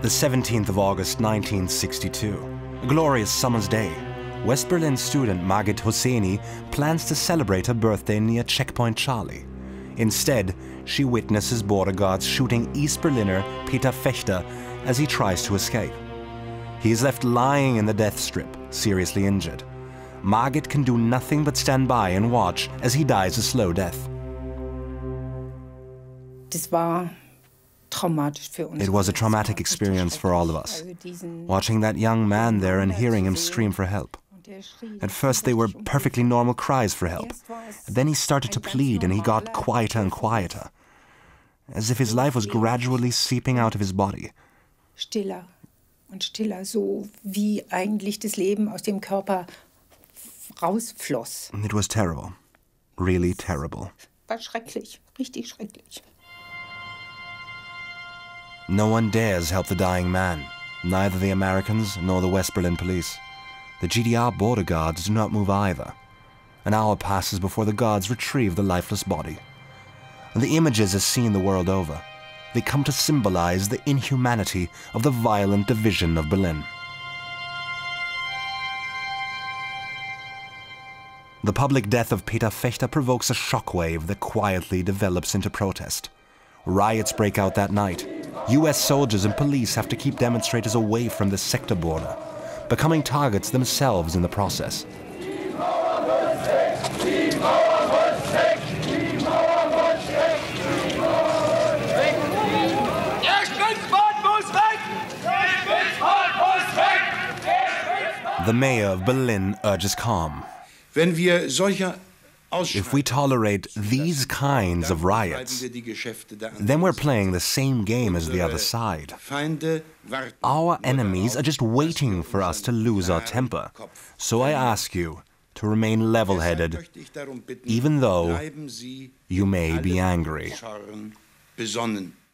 The 17th of August 1962, a glorious summer's day. West Berlin student Margit Hosseini plans to celebrate her birthday near Checkpoint Charlie. Instead, she witnesses border guards shooting East Berliner Peter Fechter as he tries to escape. He is left lying in the death strip, seriously injured. Margit can do nothing but stand by and watch as he dies a slow death. Das war it was a traumatic experience for all of us, watching that young man there and hearing him scream for help. At first, they were perfectly normal cries for help. Then he started to plead and he got quieter and quieter, as if his life was gradually seeping out of his body. Stiller und stiller, so wie eigentlich das Leben aus dem Körper rausfloss. It was terrible. Really terrible. War schrecklich, richtig schrecklich. No one dares help the dying man, neither the Americans nor the West Berlin police. The GDR border guards do not move either. An hour passes before the guards retrieve the lifeless body. The images are seen the world over. They come to symbolize the inhumanity of the violent division of Berlin. The public death of Peter Fechter provokes a shockwave that quietly develops into protest. Riots break out that night. US soldiers and police have to keep demonstrators away from the sector border, becoming targets themselves in the process. The mayor of Berlin urges calm. If we tolerate these kinds of riots, then we're playing the same game as the other side. Our enemies are just waiting for us to lose our temper. So I ask you to remain level headed, even though you may be angry.